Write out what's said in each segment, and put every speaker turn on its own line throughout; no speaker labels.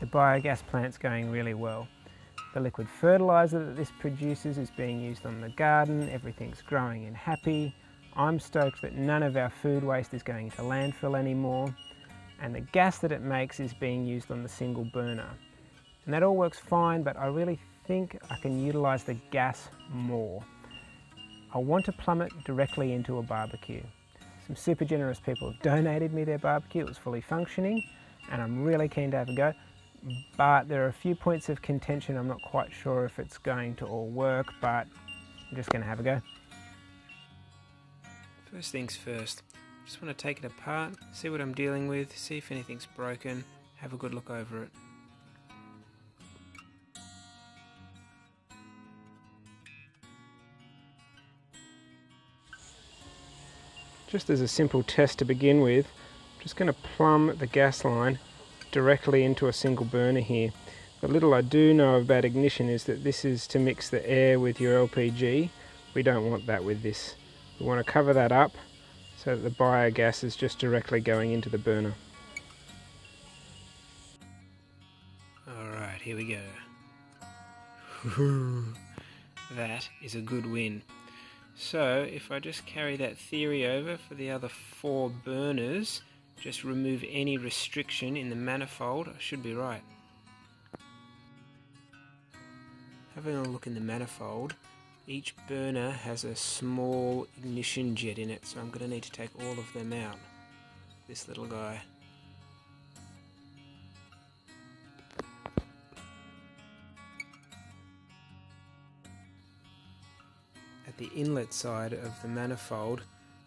The biogas plant's going really well. The liquid fertiliser that this produces is being used on the garden, everything's growing and happy. I'm stoked that none of our food waste is going into landfill anymore and the gas that it makes is being used on the single burner. And that all works fine, but I really think I can utilise the gas more. I want to plumb it directly into a barbecue. Some super generous people have donated me their barbecue, it was fully functioning, and I'm really keen to have a go. But there are a few points of contention, I'm not quite sure if it's going to all work, but I'm just going to have a go. First things first, just want to take it apart, see what I'm dealing with, see if anything's broken, have a good look over it. Just as a simple test to begin with, I'm just going to plumb the gas line directly into a single burner here. The little I do know about ignition is that this is to mix the air with your LPG. We don't want that with this. We want to cover that up so that the biogas is just directly going into the burner. Alright, here we go. that is a good win. So if I just carry that theory over for the other four burners, just remove any restriction in the manifold, I should be right. Having a look in the manifold, each burner has a small ignition jet in it, so I'm going to need to take all of them out. This little guy. At the inlet side of the manifold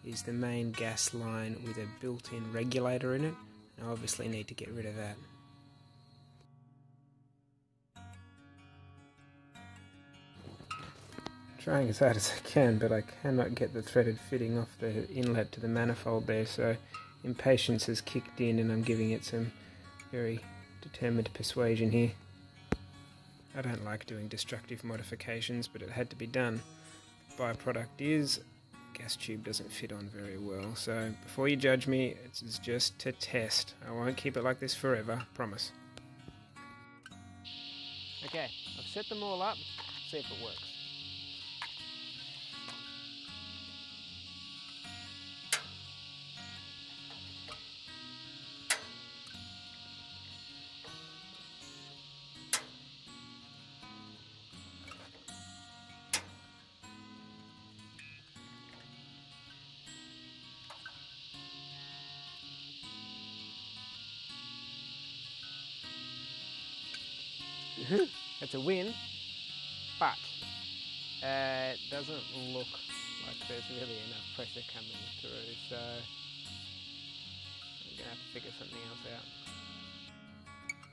is the main gas line with a built-in regulator in it. I obviously need to get rid of that. Trying as hard as I can, but I cannot get the threaded fitting off the inlet to the manifold there, so impatience has kicked in and I'm giving it some very determined persuasion here. I don't like doing destructive modifications, but it had to be done byproduct is gas tube doesn't fit on very well. So before you judge me, it's just to test. I won't keep it like this forever, promise. Okay, I've set them all up, see if it works. it's a win, but uh, it doesn't look like there's really enough pressure coming through, so I'm gonna have to figure something else out.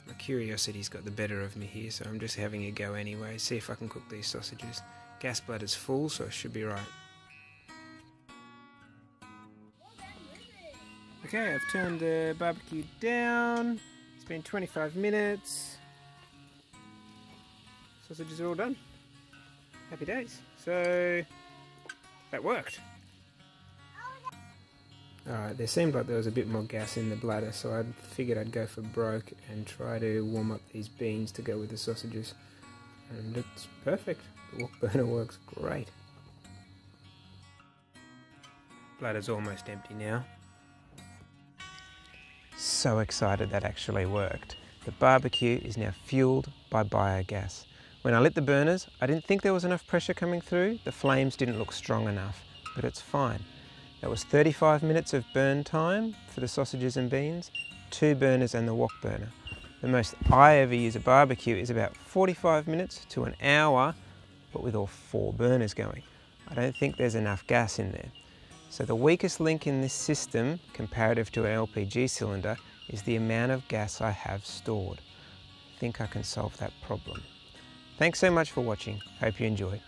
My curiosity's got the better of me here, so I'm just having a go anyway, see if I can cook these sausages. Gas bladder's full, so I should be right. Okay, I've turned the barbecue down. It's been 25 minutes sausages are all done. Happy days. So that worked. Alright, there seemed like there was a bit more gas in the bladder, so I figured I'd go for broke and try to warm up these beans to go with the sausages. And it's perfect. The wok burner works great. Bladder's almost empty now. So excited that actually worked. The barbecue is now fueled by biogas. When I lit the burners, I didn't think there was enough pressure coming through. The flames didn't look strong enough, but it's fine. That was 35 minutes of burn time for the sausages and beans, two burners and the wok burner. The most I ever use a barbecue is about 45 minutes to an hour, but with all four burners going. I don't think there's enough gas in there. So the weakest link in this system, comparative to an LPG cylinder, is the amount of gas I have stored. I think I can solve that problem. Thanks so much for watching. Hope you enjoy.